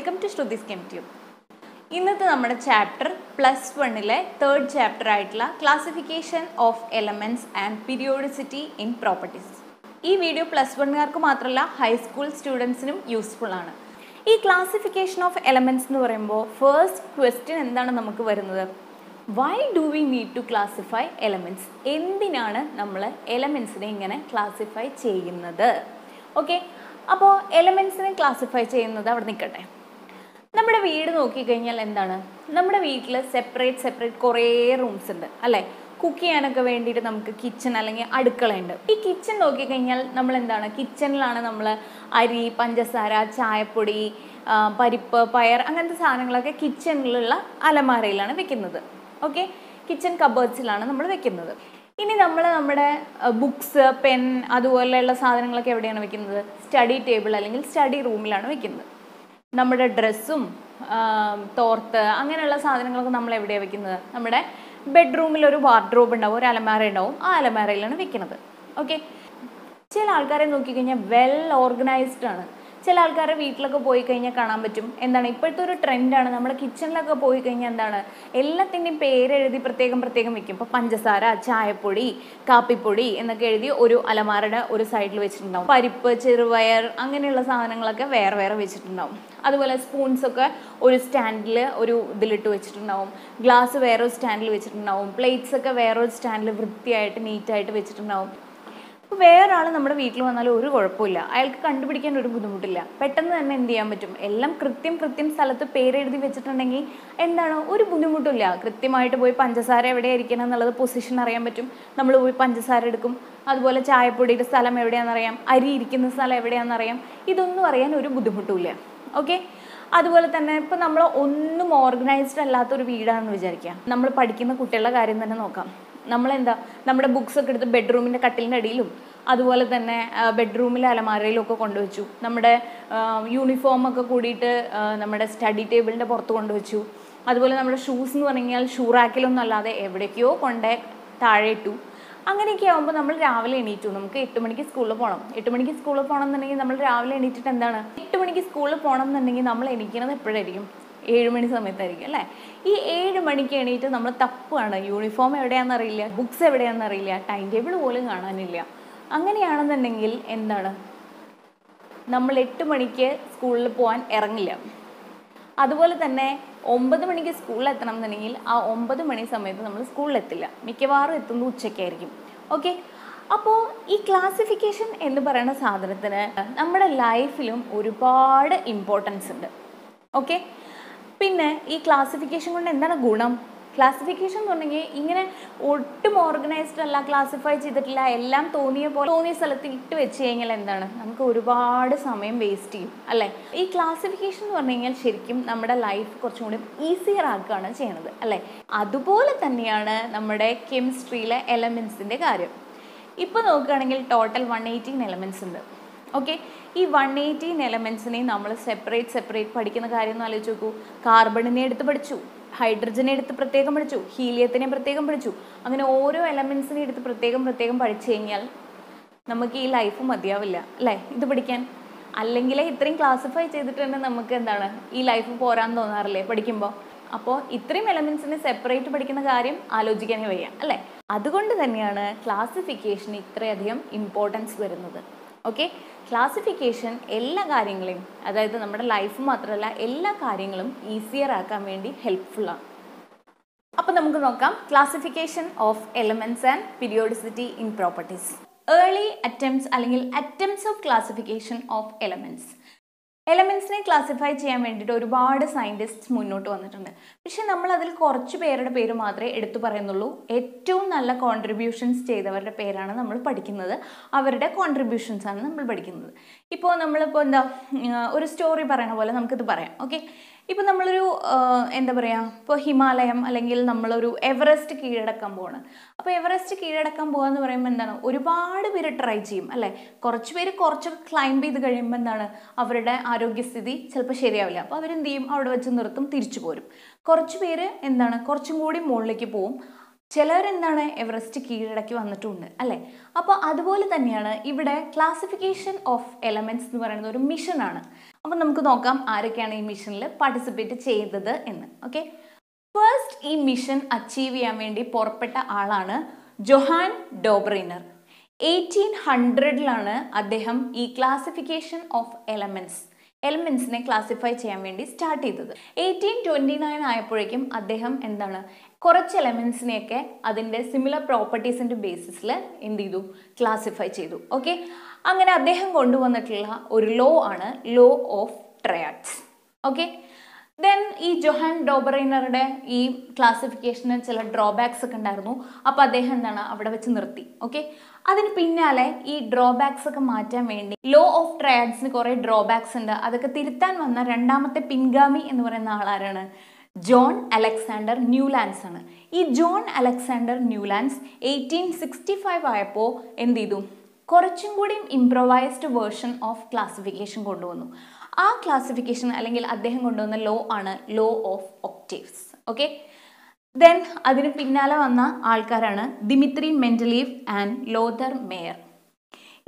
Welcome to Shruti's chem tube. ഇന്നത്തെ നമ്മുടെ chapter plus വണ്ണിലെ തേർഡ് ചാപ്റ്റർ ആയിട്ടുള്ള classification of elements and periodicity in properties ഈ video plus വണ്ണുകാർക്ക് മാത്രമല്ല ഹൈസ്കൂൾ സ്റ്റുഡൻസിനും യൂസ്ഫുൾ ആണ്. ഈ ക്ലാസിഫിക്കേഷൻ ഓഫ് എലമെന്റ്സ് എന്ന് പറയുമ്പോൾ ഫസ്റ്റ് ക്വസ്റ്റ്യൻ എന്താണ് നമുക്ക് വരുന്നത്? Why do we need to classify elements എന്തിനാണ് നമ്മൾ എലമെൻസിനെ ഇങ്ങനെ ക്ലാസിഫൈ ചെയ്യുന്നത്? ഓക്കെ അപ്പോൾ എലമെൻസിനെ ക്ലാസിഫൈ ചെയ്യുന്നത് അവിടെ നിൽക്കട്ടെ. നമ്മുടെ വീട് നോക്കിക്കഴിഞ്ഞാൽ എന്താണ്? നമ്മുടെ വീട്ടിൽ സെപ്പറേറ്റ് സെപ്പറേറ്റ് കുറേ റൂംസ് ഉണ്ട് അല്ലേ? കുക്ക് ചെയ്യാനൊക്കെ വേണ്ടിയിട്ട് നമുക്ക് കിച്ചൺ അല്ലെങ്കിൽ അടുക്കളയുണ്ട്. ഈ കിച്ചൺ നോക്കിക്കഴിഞ്ഞാൽ നമ്മൾ എന്താണ്? കിച്ചണിലാണ് നമ്മൾ അരി പഞ്ചസാര ചായപ്പൊടി പരിപ്പ് പയർ അങ്ങനത്തെ സാധനങ്ങളൊക്കെ കിച്ചണിലുള്ള അലമാരയിലാണ് വെക്കുന്നത്. ഓക്കെ കിച്ചൺ കബേർഡ്സിലാണ് നമ്മൾ വെക്കുന്നത്. ഇനി നമ്മൾ നമ്മുടെ ബുക്സ് പെൻ അതുപോലെയുള്ള സാധനങ്ങളൊക്കെ എവിടെയാണ് വെക്കുന്നത്? സ്റ്റഡി ടേബിൾ അല്ലെങ്കിൽ സ്റ്റഡി റൂമിലാണ് വെക്കുന്നത്. നമ്മുടെ ഡ്രസ്സും തോർത്ത് അങ്ങനെയുള്ള സാധനങ്ങളൊക്കെ നമ്മൾ എവിടെയാണ് വെക്കുന്നത്? നമ്മുടെ ബെഡ്റൂമിൽ ഒരു വാർഡ്രോബ് ഉണ്ടാവും ഒരു അലമാര ഉണ്ടാവും. ആ അലമാരയിലാണ് വെക്കുന്നത് ഓക്കെ? ചില ആൾക്കാരെ നോക്കിക്കഴിഞ്ഞാൽ വെൽ ഓർഗനൈസ്ഡ് ആണ്. ചില ആൾക്കാരുടെ വീട്ടിലൊക്കെ പോയി കഴിഞ്ഞാൽ കാണാൻ പറ്റും. എന്താണ് ഇപ്പോഴത്തെ ഒരു ട്രെൻഡാണ് നമ്മുടെ കിച്ചണിലൊക്കെ പോയി കഴിഞ്ഞാൽ എന്താണ്? എല്ലാത്തിന്റെയും പേരെഴുതി പ്രത്യേകം പ്രത്യേകം വെക്കും. ഇപ്പോൾ പഞ്ചസാര ചായപ്പൊടി കാപ്പിപ്പൊടി എന്നൊക്കെ എഴുതി ഒരു അലമാരയുടെ ഒരു സൈഡിൽ വെച്ചിട്ടുണ്ടാവും. പരിപ്പ് ചെറുപയർ അങ്ങനെയുള്ള സാധനങ്ങളൊക്കെ വേറെ വേറെ വെച്ചിട്ടുണ്ടാവും. അതുപോലെ സ്പൂൺസൊക്കെ ഒരു സ്റ്റാൻഡിൽ ഒരു ഇതിലിട്ട് വെച്ചിട്ടുണ്ടാവും. ഗ്ലാസ് വേറൊരു സ്റ്റാൻഡിൽ വെച്ചിട്ടുണ്ടാവും. പ്ലേറ്റ്സ് ഒക്കെ വേറൊരു സ്റ്റാൻഡിൽ വൃത്തിയായിട്ട് നീറ്റായിട്ട് വെച്ചിട്ടുണ്ടാവും. അപ്പോൾ വേറെ ആൾ നമ്മുടെ വീട്ടിൽ വന്നാൽ ഒരു കുഴപ്പമില്ല അയാൾക്ക് കണ്ടുപിടിക്കാൻ ഒരു ബുദ്ധിമുട്ടില്ല. പെട്ടെന്ന് തന്നെ എന്ത് ചെയ്യാൻ പറ്റും? എല്ലാം കൃത്യം കൃത്യം സ്ഥലത്ത് പേരെഴുതി വെച്ചിട്ടുണ്ടെങ്കിൽ എന്താണ്? ഒരു ബുദ്ധിമുട്ടില്ല കൃത്യമായിട്ട് പോയി പഞ്ചസാര എവിടെ ഇരിക്കണം എന്നുള്ളത് പൊസിഷൻ അറിയാൻ പറ്റും. നമ്മൾ പോയി പഞ്ചസാര എടുക്കും. അതുപോലെ ചായപ്പൊടിയുടെ സ്ഥലം എവിടെയാണെന്നറിയാം. അരി ഇരിക്കുന്ന സ്ഥലം എവിടെയാണെന്നറിയാം. ഇതൊന്നും അറിയാൻ ഒരു ബുദ്ധിമുട്ടുമില്ല. ഓക്കെ? അതുപോലെ തന്നെ ഇപ്പം നമ്മൾ ഒന്നും ഓർഗനൈസ്ഡ് അല്ലാത്തൊരു വീടാണെന്ന് വിചാരിക്കുക. നമ്മൾ പഠിക്കുന്ന കുട്ടികളുടെ കാര്യം തന്നെ നോക്കാം. നമ്മളെന്താ നമ്മുടെ ബുക്സ് ഒക്കെ എടുത്ത് ബെഡ്റൂമിന്റെ കട്ടിലിന്റെ അടിയിലും അതുപോലെ തന്നെ ബെഡ്റൂമിലെ അലമാരയിലും ഒക്കെ കൊണ്ടുവച്ചു. നമ്മുടെ യൂണിഫോം ഒക്കെ കൂടിയിട്ട് നമ്മുടെ സ്റ്റഡി ടേബിളിന്റെ പുറത്ത് കൊണ്ടുവച്ചു. അതുപോലെ നമ്മുടെ ഷൂസ് എന്ന് പറഞ്ഞു കഴിഞ്ഞാൽ ഷൂ അല്ലാതെ എവിടേക്കോ കൊണ്ടേ താഴെ ഇട്ടു അങ്ങനെയൊക്കെ ആകുമ്പോൾ നമ്മൾ രാവിലെ എണീറ്റു. നമുക്ക് എട്ട് മണിക്ക് സ്കൂളിൽ പോകണം എട്ട് മണിക്ക് സ്കൂളിൽ പോകണം എന്നുണ്ടെങ്കിൽ നമ്മൾ രാവിലെ എണീറ്റിട്ട് എന്താണ്? എട്ട് മണിക്ക് സ്കൂളിൽ പോകണം എന്നുണ്ടെങ്കിൽ നമ്മൾ എണീക്കുന്നത് എപ്പോഴായിരിക്കും? ഏഴ് മണി സമയത്തായിരിക്കും അല്ലേ? ഈ ഏഴ് മണിക്ക് എണീറ്റ് നമ്മൾ തപ്പാണ് യൂണിഫോം എവിടെയാണെന്നറിയില്ല ബുക്സ് എവിടെയാണെന്നറിയില്ല ടൈം ടേബിൾ പോലും കാണാനില്ല. അങ്ങനെയാണെന്നുണ്ടെങ്കിൽ എന്താണ്? നമ്മൾ എട്ട് മണിക്ക് സ്കൂളിൽ പോകാൻ ഇറങ്ങില്ല. അതുപോലെ തന്നെ ഒമ്പത് മണിക്ക് സ്കൂളിൽ എത്തണം എന്നുണ്ടെങ്കിൽ ആ ഒമ്പത് മണി സമയത്ത് നമ്മൾ സ്കൂളിൽ എത്തില്ല. മിക്കവാറും എത്തുന്നത് ഉച്ചയ്ക്കായിരിക്കും. ഓക്കെ? അപ്പോൾ ഈ ക്ലാസിഫിക്കേഷൻ എന്ന് പറയുന്ന സാധനത്തിന് നമ്മുടെ ലൈഫിലും ഒരുപാട് ഇമ്പോർട്ടൻസ് ഉണ്ട്. ഓക്കെ? പിന്നെ ഈ ക്ലാസിഫിക്കേഷൻ കൊണ്ട് എന്താണ് ഗുണം? ക്ലാസിഫിക്കേഷൻ എന്ന് പറഞ്ഞെങ്കിൽ ഇങ്ങനെ ഒട്ടും ഓർഗനൈസ്ഡ് അല്ല ക്ലാസിഫൈ ചെയ്തിട്ടില്ല എല്ലാം തോന്നിയ പോലെ തോന്നിയ സ്ഥലത്ത് ഇട്ട് വെച്ച് കഴിഞ്ഞാൽ എന്താണ്? നമുക്ക് ഒരുപാട് സമയം വേസ്റ്റ് ചെയ്യും അല്ലേ? ഈ ക്ലാസിഫിക്കേഷൻ എന്ന് പറഞ്ഞു കഴിഞ്ഞാൽ ശരിക്കും നമ്മുടെ ലൈഫ് കുറച്ചും കൂടി ഈസിയർ ആക്കുകയാണ് ചെയ്യണത് അല്ലേ? അതുപോലെ തന്നെയാണ് നമ്മുടെ കെമിസ്ട്രിയിലെ എലമെൻസിന്റെ കാര്യം. ഇപ്പോൾ നോക്കുകയാണെങ്കിൽ ടോട്ടൽ വൺ എയ്റ്റീൻ എലമെൻസ് ഉണ്ട്. ഓക്കെ ഈ വൺ എയ്റ്റീൻ എലമെൻസിനെ നമ്മൾ സെപ്പറേറ്റ് സെപ്പറേറ്റ് പഠിക്കുന്ന കാര്യം ഒന്ന് ആലോചിച്ച് നോക്കൂ. കാർബണിനെ എടുത്ത് പഠിച്ചു ഹൈഡ്രജനെ എടുത്ത് പ്രത്യേകം പഠിച്ചു ഹീലിയത്തിനെ പ്രത്യേകം പഠിച്ചു. അങ്ങനെ ഓരോ എലമെൻസിനെ എടുത്ത് പ്രത്യേകം പ്രത്യേകം പഠിച്ചു കഴിഞ്ഞാൽ നമുക്ക് ഈ ലൈഫ് മതിയാവില്ല അല്ലേ? ഇത് പഠിക്കാൻ. അല്ലെങ്കിൽ ഇത്രയും ക്ലാസിഫൈ ചെയ്തിട്ട് തന്നെ നമുക്ക് എന്താണ് ഈ ലൈഫ് പോരാൻ തോന്നാറില്ലേ പഠിക്കുമ്പോൾ അപ്പോൾ ഇത്രയും എലമെൻസിനെ സെപ്പറേറ്റ് പഠിക്കുന്ന കാര്യം ആലോചിക്കാനേ വയ്യ അല്ലേ? അതുകൊണ്ട് തന്നെയാണ് ക്ലാസിഫിക്കേഷന് ഇത്രയധികം ഇമ്പോർട്ടൻസ് വരുന്നത്. ഓക്കെ ക്ലാസിഫിക്കേഷൻ എല്ലാ കാര്യങ്ങളെയും അതായത് നമ്മുടെ ലൈഫ് മാത്രമല്ല എല്ലാ കാര്യങ്ങളും ഈസിയർ ആക്കാൻ വേണ്ടി ഹെൽപ്ഫുള്ളാണ് അപ്പോൾ നമുക്ക് നോക്കാം classification of elements and periodicity in properties early attempts അല്ലെങ്കിൽ attempts of classification of elements എലമെൻസിനെ classify ചെയ്യാൻ വേണ്ടിയിട്ട് ഒരുപാട് സയന്റിസ്റ്റ് മുന്നോട്ട് വന്നിട്ടുണ്ട്. പക്ഷെ നമ്മൾ അതിൽ കുറച്ച് പേരുടെ പേര് മാത്രമേ എടുത്തു പറയുന്നുള്ളൂ. ഏറ്റവും നല്ല കോൺട്രിബ്യൂഷൻസ് ചെയ്തവരുടെ പേരാണ് നമ്മൾ പഠിക്കുന്നത്. അവരുടെ കോൺട്രിബ്യൂഷൻസ് ആണ് നമ്മൾ പഠിക്കുന്നത്. ഇപ്പോൾ നമ്മളിപ്പോൾ എന്താ ഒരു സ്റ്റോറി പറയുന്ന പോലെ നമുക്കിത് പറയാം. ഓക്കെ ഇപ്പോൾ നമ്മളൊരു എന്താ പറയുക ഇപ്പോൾ ഹിമാലയം അല്ലെങ്കിൽ നമ്മളൊരു എവറസ്റ്റ് കീഴടക്കാൻ പോവാണ്. അപ്പോൾ എവറസ്റ്റ് കീഴടക്കാൻ പോകാന്ന് പറയുമ്പോൾ എന്താണ്? ഒരുപാട് പേര് ട്രൈ ചെയ്യും അല്ലേ? കുറച്ച് പേര് കുറച്ചൊക്കെ ക്ലൈംബ് ചെയ്ത് കഴിയുമ്പോൾ എന്താണ്? അവരുടെ ആരോഗ്യസ്ഥിതി ചിലപ്പോൾ ശരിയാവില്ല. അപ്പോൾ അവരെന്ത് ചെയ്യും? അവിടെ വെച്ച് നിർത്തും തിരിച്ചു പോരും. കുറച്ച് പേര് എന്താണ്? കുറച്ചും കൂടി മുകളിലേക്ക് പോവും. ചിലവരെന്താണ് എവറസ്റ്റ് കീഴടക്കി വന്നിട്ടുണ്ട് അല്ലേ? അപ്പോൾ അതുപോലെ തന്നെയാണ് ഇവിടെ ക്ലാസിഫിക്കേഷൻ ഓഫ് എലമെന്റ്സ് എന്ന് പറയുന്നത് ഒരു മിഷനാണ് അപ്പോൾ നമുക്ക് നോക്കാം ആരൊക്കെയാണ് ഈ മിഷനിൽ പാർട്ടിസിപ്പേറ്റ് ചെയ്തത് എന്ന് ഓക്കെ ഫസ്റ്റ് ഈ മിഷൻ അച്ചീവ് ചെയ്യാൻ വേണ്ടി പുറപ്പെട്ട ആളാണ് ജൊഹാൻ ഡോബ്രീനർ. എയ്റ്റീൻ ഹൺഡ്രഡിലാണ് അദ്ദേഹം ഈ ക്ലാസിഫിക്കേഷൻ ഓഫ് എലമെന്റ്സ് എലമെൻസിനെ ക്ലാസിഫൈ ചെയ്യാൻ വേണ്ടി സ്റ്റാർട്ട് ചെയ്തത്. എയ്റ്റീൻ ട്വന്റി നയൻ ആയപ്പോഴേക്കും അദ്ദേഹം എന്താണ് കുറച്ച് എലമെന്റ്സിനെയൊക്കെ അതിന്റെ സിമിലർ പ്രോപ്പർട്ടീസിന്റെ ബേസിസിൽ എന്ത് ചെയ്തു? ക്ലാസിഫൈ ചെയ്തു. ഓക്കെ അങ്ങനെ അദ്ദേഹം കൊണ്ടുവന്നിട്ടുള്ള ഒരു ലോ ആണ് law of triads okay then ഈ ജൊഹാൻ ഡോബറൈനറുടെ ഈ ക്ലാസിഫിക്കേഷന് ചില ഡ്രോബാക്സ് ഒക്കെ ഉണ്ടായിരുന്നു. അപ്പോൾ അദ്ദേഹം എന്താണ് അവിടെ വെച്ച് നിർത്തി. ഓക്കെ അതിന് പിന്നാലെ ഈ ഡ്രോബാക്സ് ഒക്കെ മാറ്റാൻ വേണ്ടി ലോ ഓഫ് ട്രയാഡ്സിന് കുറേ ഡ്രോബാക്സ് ഉണ്ട്. അതൊക്കെ തിരുത്താൻ വന്ന രണ്ടാമത്തെ പിൻഗാമി എന്ന് പറയുന്ന ആളാരാണ് ജോൺ അലക്സാണ്ടർ ന്യൂലാൻഡ്സ് ആണ്. ഈ John Alexander Newlands eighteen sixty five ആയപ്പോൾ എന്ത് ചെയ്തു? കുറച്ചും കൂടി ഇംപ്രൊവൈസ്ഡ് വേർഷൻ ഓഫ് ക്ലാസിഫിക്കേഷൻ കൊണ്ടുവന്നു. ആ ക്ലാസിഫിക്കേഷൻ അല്ലെങ്കിൽ അദ്ദേഹം കൊണ്ടുവന്ന ലോ ആണ് law of octaves okay then അതിന് പിന്നാലെ വന്ന ആൾക്കാരാണ് ദിമിത്രി മെന്റലീഫ് ആൻഡ് ലോതർ മേയർ.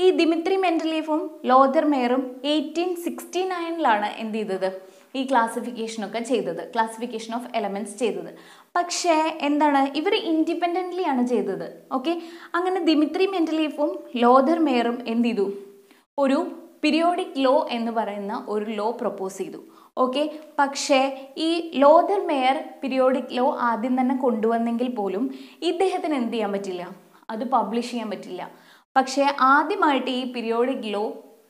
ഈ ദിമിത്രി മെന്റലീഫും ലോതർ മേയറും എയ്റ്റീൻ സിക്സ്റ്റി നയനിലാണ് എന്ത് ചെയ്തത്? ഈ ക്ലാസിഫിക്കേഷനൊക്കെ ചെയ്തത്. ക്ലാസിഫിക്കേഷൻ ഓഫ് എലമെന്റ്സ് ചെയ്തത്. പക്ഷേ എന്താണ്? ഇവർ ഇൻഡിപെൻഡന്റ്ലി ആണ് ചെയ്തത്. ഓക്കെ അങ്ങനെ ദിമിത്രി മെന്റലീഫും ലോതർ മേയറും എന്ത് ചെയ്തു? ഒരു പീരിയോഡിക് ലോ എന്ന് പറയുന്ന ഒരു ലോ പ്രപ്പോസ് ചെയ്തു. ഓക്കെ? പക്ഷേ ഈ ലോതർ മേയർ പീരിയോഡിക് ലോ ആദ്യം തന്നെ കൊണ്ടുവന്നെങ്കിൽ പോലും ഇദ്ദേഹത്തിന് എന്ത് ചെയ്യാൻ പറ്റില്ല? അത് പബ്ലിഷ് ചെയ്യാൻ പറ്റില്ല. പക്ഷേ ആദ്യമായിട്ട് ഈ പീരിയോഡിക് ലോ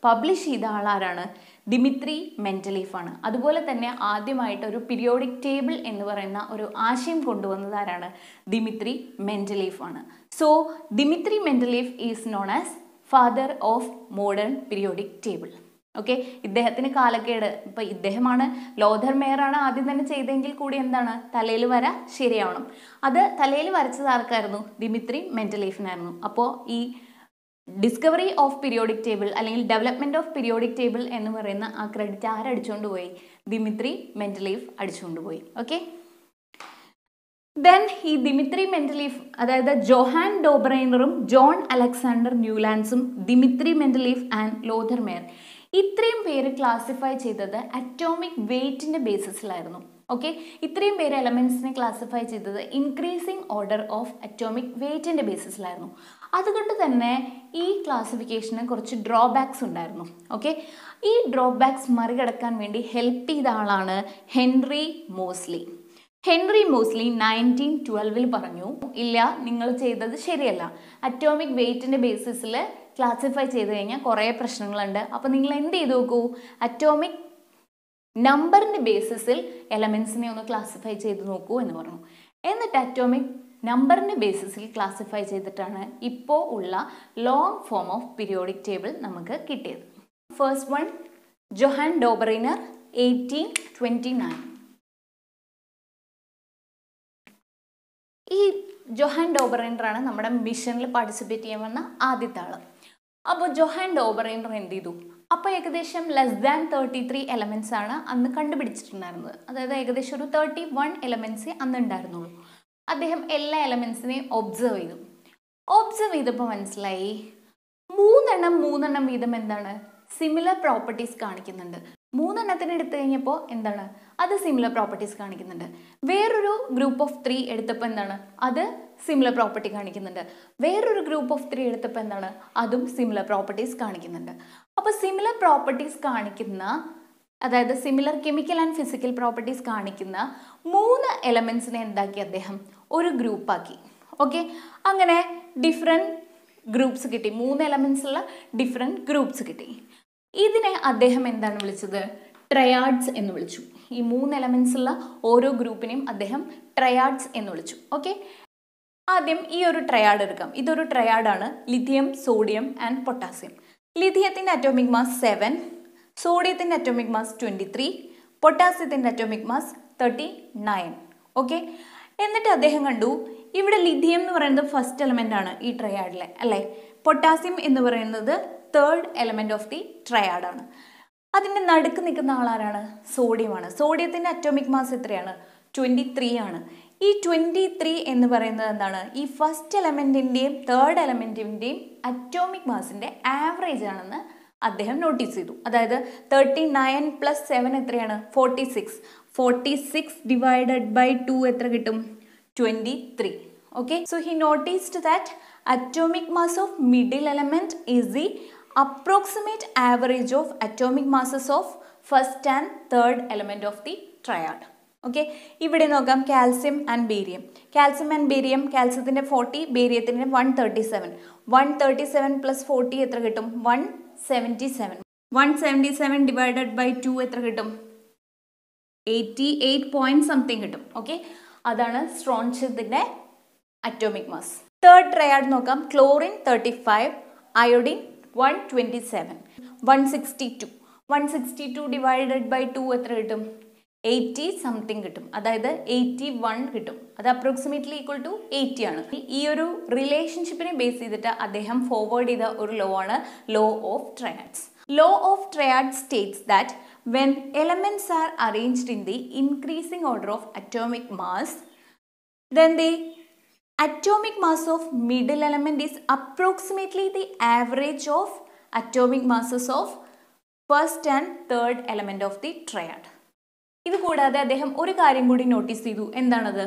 പബ്ലിഷ് ചെയ്ത ആളാരാണ്? ദിമിത്രി മെന്റലീഫാണ്. അതുപോലെ തന്നെ ആദ്യമായിട്ട് ഒരു പീരിയോഡിക് ടേബിൾ എന്ന് പറയുന്ന ഒരു ആശയം കൊണ്ടുവന്നത് ആരാണ്? ദിമിത്രി മെന്റലീഫാണ്. So Dmitri മെന്റലീഫ് is known as father of modern periodic table okay ഇദ്ദേഹത്തിന് കാലക്കേട്. ഇപ്പം ഇദ്ദേഹമാണ് ലോധർ മേയറാണ് ആദ്യം തന്നെ ചെയ്തെങ്കിൽ കൂടി എന്താണ്? തലയിൽ വര ശരിയാവണം. അത് തലയിൽ വരച്ചത് ആർക്കായിരുന്നു? ദിമിത്രി മെന്റലീഫിനായിരുന്നു. അപ്പോ ഈ ഡിസ്കവറി ഓഫ് പീരിയോഡിക് ടേബിൾ അല്ലെങ്കിൽ ഡെവലപ്മെന്റ് ഓഫ് പീരിയോഡിക് ടേബിൾ എന്ന് പറയുന്ന ആ ക്രെഡിറ്റ് ആരടിച്ചുകൊണ്ട് പോയി? ദിമിത്രി മെന്റലീഫ് അടിച്ചുകൊണ്ട് പോയി. ഓക്കെ ദെൻ ഈ ദിമിത്രി മെന്റലീഫ് അതായത് ജോഹാൻ ഡോബ്രൈനറും ജോൺ അലക്സാണ്ടർ ന്യൂലാൻസും ദിമിത്രി മെന്റലീഫ് ആൻഡ് ലോധർ മേയർ. ഇത്രയും പേര് ക്ലാസിഫൈ ചെയ്തത് അറ്റോമിക് വെയ്റ്റിന്റെ ബേസിസിലായിരുന്നു ഓക്കെ ഇത്രയും പേര് എലമെന്റ്സിനെ ക്ലാസിഫൈ ചെയ്തത് ഇൻക്രീസിങ് ഓർഡർ ഓഫ് അറ്റോമിക് വെയ്റ്റിന്റെ ബേസിസിലായിരുന്നു അതുകൊണ്ട് തന്നെ ഈ ക്ലാസിഫിക്കേഷന് കുറച്ച് ഡ്രോബാക്സ് ഉണ്ടായിരുന്നു. ഓക്കെ ഈ ഡ്രോബാക്സ് മറികടക്കാൻ വേണ്ടി ഹെൽപ്പ് ചെയ്ത ആളാണ് Henry Moseley. Henry Moseley nineteen ട്വൽവിൽ പറഞ്ഞു ഇല്ല നിങ്ങൾ ചെയ്തത് ശരിയല്ല. അറ്റോമിക് വെയ്റ്റിന്റെ ബേസിസിൽ ക്ലാസിഫൈ ചെയ്ത് കഴിഞ്ഞാൽ കുറേ പ്രശ്നങ്ങളുണ്ട്. അപ്പോൾ നിങ്ങൾ എന്ത് ചെയ്ത് നോക്കൂ? അറ്റോമിക് നമ്പറിന്റെ ബേസിസിൽ എലമെൻസിനെ ഒന്ന് ക്ലാസിഫൈ ചെയ്ത് നോക്കൂ എന്ന് പറഞ്ഞു. എന്നിട്ട് അറ്റോമിക് നമ്പറിന്റെ ബേസിസിൽ ക്ലാസിഫൈ ചെയ്തിട്ടാണ് ഇപ്പോൾ ഉള്ള long form of periodic table നമുക്ക് കിട്ടിയത്. First one Johann Dobereiner eighteen twenty nine ഈ ജൊഹാൻ ഡോബറിനറാണ് നമ്മുടെ മിഷനിൽ പാർട്ടിസിപ്പേറ്റ് ചെയ്യാൻ വന്ന ആദ്യത്തെ ആൾ അപ്പോൾ ജൊഹാൻ ഡോബറൈനർ എന്ത് ചെയ്തു അപ്പോൾ ഏകദേശം less than thirty three elements ആണ് അന്ന് കണ്ടുപിടിച്ചിട്ടുണ്ടായിരുന്നത്. അതായത് ഏകദേശം ഒരു തേർട്ടി വൺ എലമെന്റ്സേ അന്ന് ഉണ്ടായിരുന്നുള്ളൂ. അദ്ദേഹം എല്ലാ എലമെന്റ്സിനെയും ഒബ്സർവ് ചെയ്തു. ഒബ്സർവ് ചെയ്തപ്പോൾ മനസ്സിലായി. മൂന്നെണ്ണം മൂന്നെണ്ണം വീതം എന്താണ്? സിമിലർ പ്രോപ്പർട്ടീസ് കാണിക്കുന്നുണ്ട്. മൂന്നെണ്ണത്തിന് എടുത്തു കഴിഞ്ഞപ്പോൾ എന്താണ്? അത് സിമിലർ പ്രോപ്പർട്ടീസ് കാണിക്കുന്നുണ്ട്. വേറൊരു ഗ്രൂപ്പ് ഓഫ് ത്രീ എടുത്തപ്പോൾ എന്താണ്? അത് സിമിലർ പ്രോപ്പർട്ടി കാണിക്കുന്നുണ്ട്. വേറൊരു ഗ്രൂപ്പ് ഓഫ് ത്രീ എടുത്തപ്പോൾ എന്താണ്? അതും സിമിലർ പ്രോപ്പർട്ടീസ് കാണിക്കുന്നുണ്ട്. അപ്പോൾ സിമിലർ പ്രോപ്പർട്ടീസ് കാണിക്കുന്ന അതായത് similar chemical and physical properties കാണിക്കുന്ന മൂന്ന് എലമെൻസിനെ എന്താക്കി അദ്ദേഹം? ഒരു ഗ്രൂപ്പാക്കി ഓക്കെ അങ്ങനെ ഡിഫറെന്റ് ഗ്രൂപ്പ്സ് കിട്ടി. മൂന്ന് എലമെൻസ് ഉള്ള ഡിഫറെന്റ് ഗ്രൂപ്പ്സ് കിട്ടി. ഇതിനെ അദ്ദേഹം എന്താണ് വിളിച്ചത്? ട്രയാഡ്സ് എന്ന് വിളിച്ചു. ഈ മൂന്ന് എലമെൻസ് ഉള്ള ഓരോ ഗ്രൂപ്പിനെയും അദ്ദേഹം ട്രയാഡ്സ് എന്ന് വിളിച്ചു. ഓക്കെ ആദ്യം ഈ ഒരു ട്രയാഡ് എടുക്കാം. ഇതൊരു ട്രയാഡാണ് ലിഥിയം സോഡിയം ആൻഡ് പൊട്ടാസ്യം ലിഥിയത്തിന്റെ അറ്റോമിക് മാസ് സെവൻ സോഡിയത്തിന്റെ atomic mass twenty three പൊട്ടാസ്യത്തിന്റെ atomic mass thirty nine okay എന്നിട്ട് അദ്ദേഹം കണ്ടു ഇവിടെ ലിഥിയം എന്ന് പറയുന്നത് ഫസ്റ്റ് എലമെന്റ് ആണ് ഈ ട്രയാഡിലെ അല്ലേ? പൊട്ടാസ്യം എന്ന് പറയുന്നത് തേർഡ് എലമെന്റ് ഓഫ് ദി ട്രയാഡാണ് അതിന്റെ നടുക്ക് നിൽക്കുന്ന ആളാരാണ് സോഡിയമാണ് സോഡിയത്തിന്റെ അറ്റോമിക് മാസ് എത്രയാണ്? ട്വന്റി ത്രീ ആണ്. ഈ ട്വന്റി ത്രീ എന്ന് പറയുന്നത് എന്താണ്? ഈ ഫസ്റ്റ് എലമെന്റിന്റെയും തേർഡ് എലമെന്റിന്റെയും അറ്റോമിക് മാസിന്റെ ആവറേജ് ആണെന്ന് അദ്ദേഹം നോട്ടീസ് ചെയ്തു. അതായത് തേർട്ടി നയൻ പ്ലസ് സെവൻ എത്രയാണ്? Forty six forty six divided by two എത്ര കിട്ടും? Twenty three okay so he noticed that atomic mass of middle element is the approximate average of atomic masses of first and third element of the triad okay ഇവിടെ നോക്കാം. Calcium and barium calcium and barium കാൽസ്യത്തിന്റെ forty ബേരിയത്തിന്റെ one thirty seven one thirty seven plus forty എത്ര കിട്ടും? One seventy seven one seventy seven divided by two എത്ര കിട്ടും? Eighty eight point something കിട്ടും. Okay അതാണ് സ്ട്രോൺഷ്യത്തിന്റെ atomic mass third triad നോക്കാം. Chlorine thirty five iodine one twenty seven one sixty two one sixty two divided by two എത്ര കിട്ടും? Eighty something കിട്ടും. അതായത് എയ്റ്റി വൺ കിട്ടും. അത് അപ്രോക്സിമേറ്റ്ലി ഈക്വൽ ടു എയ്റ്റി ആണ്. ഈ ഒരു റിലേഷൻഷിപ്പിനെ ബേസ് ചെയ്തിട്ട് അദ്ദേഹം ഫോർവേഡ് ചെയ്ത ഒരു ലോ ആണ് law of triads law of triad states that when elements are arranged in the increasing order of atomic mass then the atomic mass of middle element is approximately the average of atomic masses of first and third element of the triad ഇത് കൂടാതെ അദ്ദേഹം ഒരു കാര്യം കൂടി notice ചെയ്തു എന്താണത്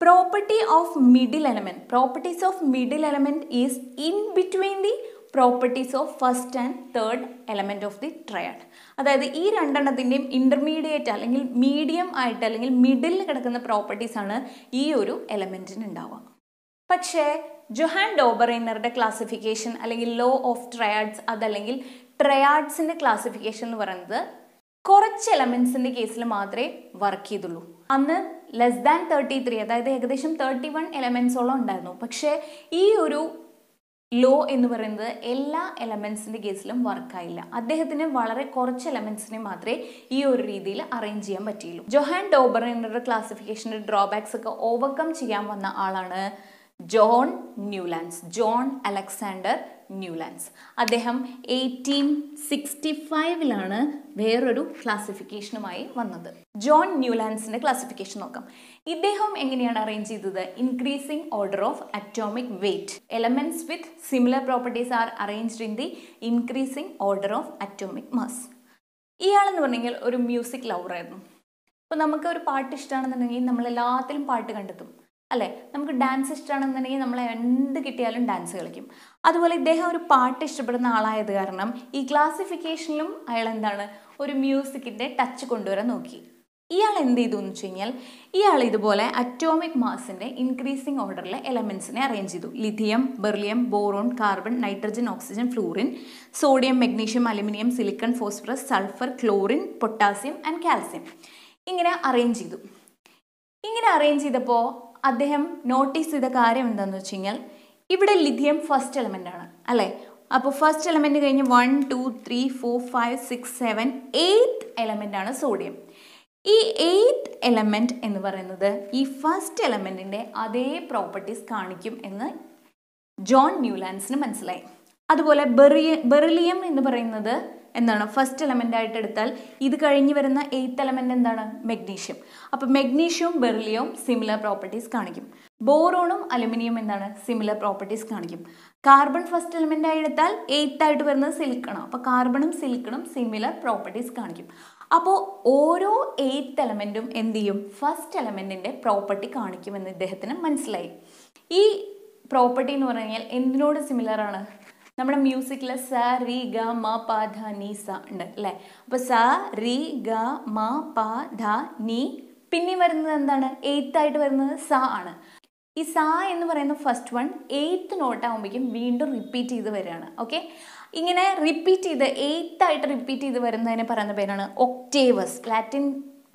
property of middle element properties of middle element is in between the properties of first and third element of the triad അതായത് ഈ രണ്ടെണ്ണത്തിന്റെയും ഇന്റർമീഡിയറ്റ് അല്ലെങ്കിൽ മീഡിയം ആയിട്ട് അല്ലെങ്കിൽ മിഡിലിൽ കിടക്കുന്ന പ്രോപ്പർട്ടീസാണ് ഈ ഒരു എലമെന്റിന് ഉണ്ടാവുക പക്ഷേ ജൊഹാൻ ഡോബറൈനറുടെ ക്ലാസിഫിക്കേഷൻ അല്ലെങ്കിൽ ലോ ഓഫ് ട്രയാഡ്സ് അതല്ലെങ്കിൽ ട്രയാഡ്സിന്റെ ക്ലാസിഫിക്കേഷൻ എന്ന് പറയുന്നത് കുറച്ച് എലമെൻസിന്റെ കേസിൽ മാത്രമേ വർക്ക് ചെയ്തുള്ളൂ. അന്ന് ലെസ് ദാൻ തേർട്ടി ത്രീ അതായത് ഏകദേശം തേർട്ടി വൺ എലമെൻസോളം ഉണ്ടായിരുന്നു. പക്ഷേ ഈ ഒരു ലോ എന്ന് പറയുന്നത് എല്ലാ എലമെൻസിന്റെ കേസിലും വർക്കായില്ല അദ്ദേഹത്തിന് വളരെ കുറച്ച് എലമെൻസിനെ മാത്രമേ ഈ ഒരു രീതിയിൽ അറേഞ്ച് ചെയ്യാൻ പറ്റിയുള്ളൂ. ജൊഹാൻ എന്നൊരു ക്ലാസിഫിക്കേഷന്റെ ഡ്രോബാക്സ് ഒക്കെ ഓവർകം ചെയ്യാൻ വന്ന ആളാണ് John Newlands. John Alexander Newlands അദ്ദേഹം എയ്റ്റീൻ സിക്സ്റ്റി ഫൈവിലാണ് വേറൊരു ക്ലാസിഫിക്കേഷനുമായി വന്നത്. ജോൺ ന്യൂലാൻഡ്സിന്റെ ക്ലാസിഫിക്കേഷൻ നോക്കാം. ഇദ്ദേഹം എങ്ങനെയാണ് അറേഞ്ച് ചെയ്തത്? Increasing order of atomic weight elements with similar properties are arranged in the increasing order of atomic mass ഇയാളെന്ന് പറഞ്ഞെങ്കിൽ ഒരു മ്യൂസിക് ലവറായിരുന്നു അപ്പോൾ നമുക്ക് ഒരു പാട്ട് ഇഷ്ടമാണെന്നുണ്ടെങ്കിൽ നമ്മൾ എല്ലാത്തിലും പാട്ട് കണ്ടെത്തും. അല്ലേ? നമുക്ക് ഡാൻസ് ഇഷ്ടമാണെന്നുണ്ടെങ്കിൽ നമ്മൾ എന്ത് കിട്ടിയാലും ഡാൻസ് കളിക്കും. അതുപോലെ ഇദ്ദേഹം ഒരു പാട്ട് ഇഷ്ടപ്പെടുന്ന ആളായത് കാരണം ഈ ക്ലാസിഫിക്കേഷനിലും അയാൾ എന്താണ് ഒരു മ്യൂസിക്കിന്റെ ടച്ച് കൊണ്ടുവരാൻ നോക്കി. ഇയാൾ എന്ത് ചെയ്തു എന്ന് വെച്ച് കഴിഞ്ഞാൽ ഇയാൾ ഇതുപോലെ അറ്റോമിക് മാസിന്റെ ഇൻക്രീസിങ് ഓർഡറിലെ എലമെൻസിനെ അറേഞ്ച് ചെയ്തു. Lithium beryllium boron carbon nitrogen oxygen fluorine sodium magnesium aluminium silicon phosphorus sulphur chlorine potassium and calcium ഇങ്ങനെ അറേഞ്ച് ചെയ്തു. ഇങ്ങനെ അറേഞ്ച് ചെയ്തപ്പോൾ അദ്ദേഹം നോട്ടീസ് ചെയ്ത കാര്യം എന്താണെന്ന് വെച്ച് കഴിഞ്ഞാൽ ഇവിടെ ലിഥിയം ഫസ്റ്റ് എലമെന്റ് ആണ് അല്ലേ? അപ്പോൾ ഫസ്റ്റ് എലമെന്റ് കഴിഞ്ഞ് one two three four five six seven eighth element ആണ് സോഡിയം ഈ എയ്ത്ത് എലമെന്റ് എന്ന് പറയുന്നത് ഈ ഫസ്റ്റ് എലമെന്റിന്റെ അതേ പ്രോപ്പർട്ടീസ് കാണിക്കും എന്ന് ജോൺ ന്യൂലാൻസിന് മനസ്സിലായി. അതുപോലെ ബെറിയ ബെറിലിയം എന്ന് പറയുന്നത് എന്താണ്? ഫസ്റ്റ് എലമെന്റ് ആയിട്ട് എടുത്താൽ ഇത് കഴിഞ്ഞ് വരുന്ന എയ്ത്ത് എലമെന്റ് എന്താണ്? മെഗ്നീഷ്യം അപ്പോൾ മെഗ്നീഷ്യവും ബെറിലിയവും സിമിലർ പ്രോപ്പർട്ടീസ് കാണിക്കും. ബോറോണും അലുമിനിയം എന്താണ്? സിമിലർ പ്രോപ്പർട്ടീസ് കാണിക്കും. കാർബൺ ഫസ്റ്റ് എലമെന്റ് ആയി എടുത്താൽ എയ്ത്ത് ആയിട്ട് വരുന്നത് സിലിക്കണോ അപ്പോൾ കാർബണും സിൽക്കണും സിമിലർ പ്രോപ്പർട്ടീസ് കാണിക്കും. അപ്പോൾ ഓരോ എയ്ത്ത് എലമെന്റും എന്ത് ചെയ്യും? ഫസ്റ്റ് എലമെന്റിന്റെ പ്രോപ്പർട്ടി കാണിക്കുമെന്ന് ഇദ്ദേഹത്തിന് മനസ്സിലായി. ഈ പ്രോപ്പർട്ടി എന്ന് പറഞ്ഞു കഴിഞ്ഞാൽ എന്തിനോട് സിമിലർ ആണ്? നമ്മുടെ മ്യൂസിക്കിൽ സ റി ഗ മ പ ധ നീ സ ഉണ്ട് അല്ലേ? അപ്പോൾ സ റി ഗ മ പ ധ നീ പിന്നെ വരുന്നത് എന്താണ്? എയ്ത്ത് ആയിട്ട് വരുന്നത് സ ആണ്. ഈ സ എന്ന് പറയുന്ന ഫസ്റ്റ് വൺ എയ്ത്ത് നോട്ട് ആകുമ്പോഴേക്കും വീണ്ടും റിപ്പീറ്റ് ചെയ്ത് വരികയാണ്. ഓക്കെ ഇങ്ങനെ റിപ്പീറ്റ് ചെയ്ത് എയ്ത്ത് ആയിട്ട് റിപ്പീറ്റ് ചെയ്ത് വരുന്നതിനെ പറയുന്ന പേരാണ് ഒക്ടേവസ് ലാറ്റിൻ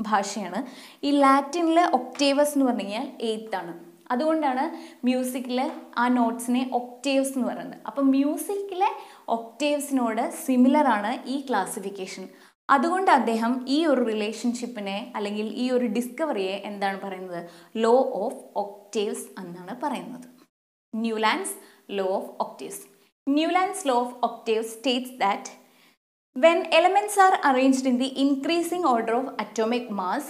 ഭാഷയാണ്. ഈ ലാറ്റിനിലെ ഒക്ടേവസ് എന്ന് പറഞ്ഞു കഴിഞ്ഞാൽ എയ്ത്ത് ആണ്. അതുകൊണ്ടാണ് മ്യൂസിക്കിൽ ആ നോട്ട്സിനെ ഒക്ടേവ്സ് എന്ന് പറയുന്നത്. അപ്പം മ്യൂസിക്കിലെ ഒക്ടേവ്സിനോട് സിമിലർ ആണ് ഈ ക്ലാസിഫിക്കേഷൻ അതുകൊണ്ട് അദ്ദേഹം ഈ ഒരു റിലേഷൻഷിപ്പിനെ അല്ലെങ്കിൽ ഈ ഒരു ഡിസ്കവറിയെ എന്താണ് പറയുന്നത്? ലോ ഓഫ് ഒക്ടേവ്സ് എന്നാണ് പറയുന്നത്. Newlands law of octaves Newlands law of octaves states that when elements are arranged in the increasing order of atomic mass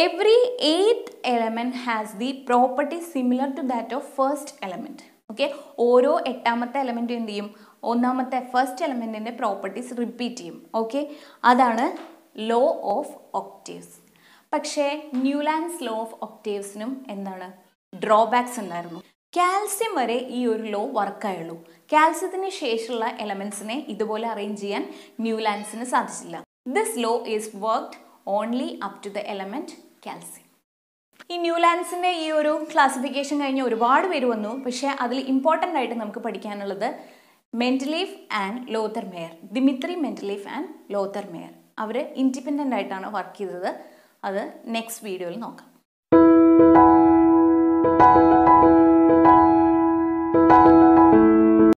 every eighth element has the property similar to that of first element okay ഓരോ എട്ടാമത്തെ എലമെന്റും എന്ത് ചെയ്യും? ഒന്നാമത്തെ first എലമെന്റിന്റെ properties repeat ചെയ്യും. Okay അതാണ് law of octaves പക്ഷേ ന്യൂലാൻഡ്സ് ലോ ഓഫ് ഒക്ടീവ്സിനും എന്താണ്? ഡ്രോബാക്സ് ഉണ്ടായിരുന്നു. കാൽസ്യം വരെ ഈ ഒരു ലോ വർക്കായുള്ളൂ കാൽസ്യത്തിന് ശേഷമുള്ള എലമെൻസിനെ ഇതുപോലെ അറേഞ്ച് ചെയ്യാൻ ന്യൂലാൻഡ്സിന് സാധിച്ചില്ല. This law is worked only up to the element calcium ഈ ന്യൂലാൻസിന്റെ ഈ ഒരു ക്ലാസിഫിക്കേഷൻ കഴിഞ്ഞ് ഒരുപാട് പേര് വന്നു. പക്ഷേ അതിൽ ഇമ്പോർട്ടന്റ് ആയിട്ട് നമുക്ക് പഠിക്കാനുള്ളത് മെന്റലീഫ് ആൻഡ് ലോത്തർ മേയർ ദിമിത്രി മെന്റലീഫ് ആൻഡ് ലോത്തർ മേയർ അവർ ഇൻഡിപെൻഡന്റ് ആയിട്ടാണ് വർക്ക് ചെയ്തത്. അത് നെക്സ്റ്റ് വീഡിയോയിൽ നോക്കാം.